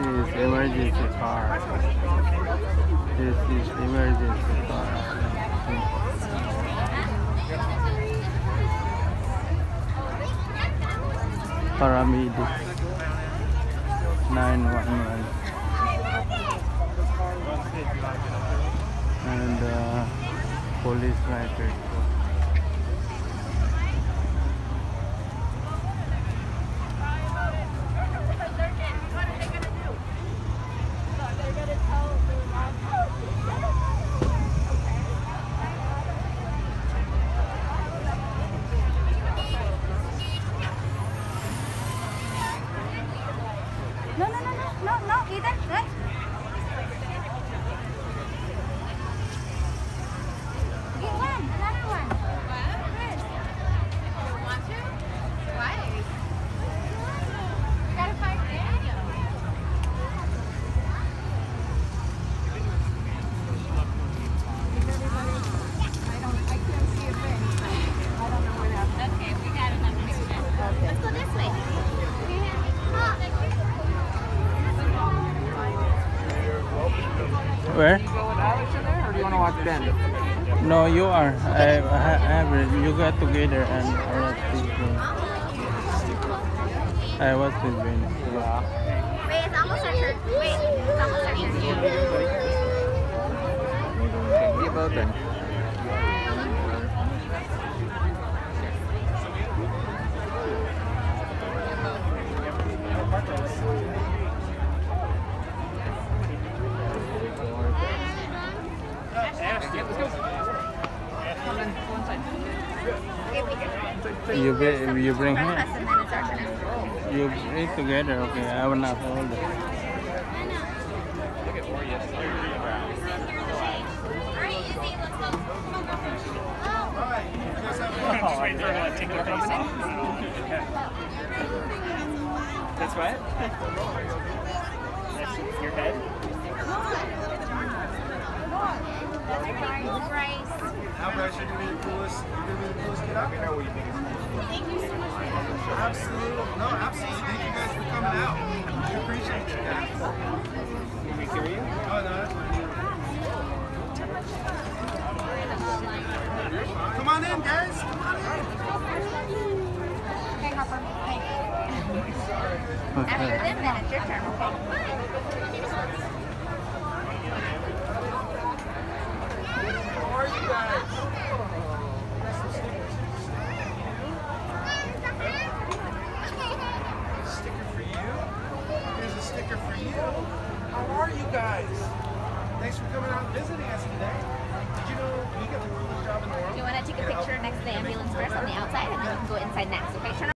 This is emergency car. This is emergency car. Paramedic 911 and uh, police record. No, no, no, no, no, no, Ethan, good. Get one, another one. Good. You want to? Why? We gotta find Daniel. Okay, we got enough pictures. Let's go this way. Where? Go with Alex in there, or do you want to watch Ben? No, you are. I, I have. You got together and I was with Ben. I was with Ben. Yeah. Wait, it's almost our turn. Wait, it's almost our turn. Okay, keep open. You be, you bring turn. You bring together. Okay, I will not hold it. That's what? That's your head? Bryce. Now, Bryce, you're gonna be the coolest. You're gonna be the coolest kid out there. Thank you so much for having me. Absolutely. No, absolutely. Thank you guys for coming out. We appreciate you guys. Can we carry you? Oh, no, that's fine. Come on in, guys. Come on in. Okay, Harper. Hey. After Okay. them, then it's your turn, okay? How are you guys? Got some stickers. Sticker for you. Here's a sticker for you. How are you guys? Thanks for coming out and visiting us today. Did you know we got the coolest job in the world? Do you want to take a picture next to the ambulance first on the outside, and then we can go inside next, okay? Turn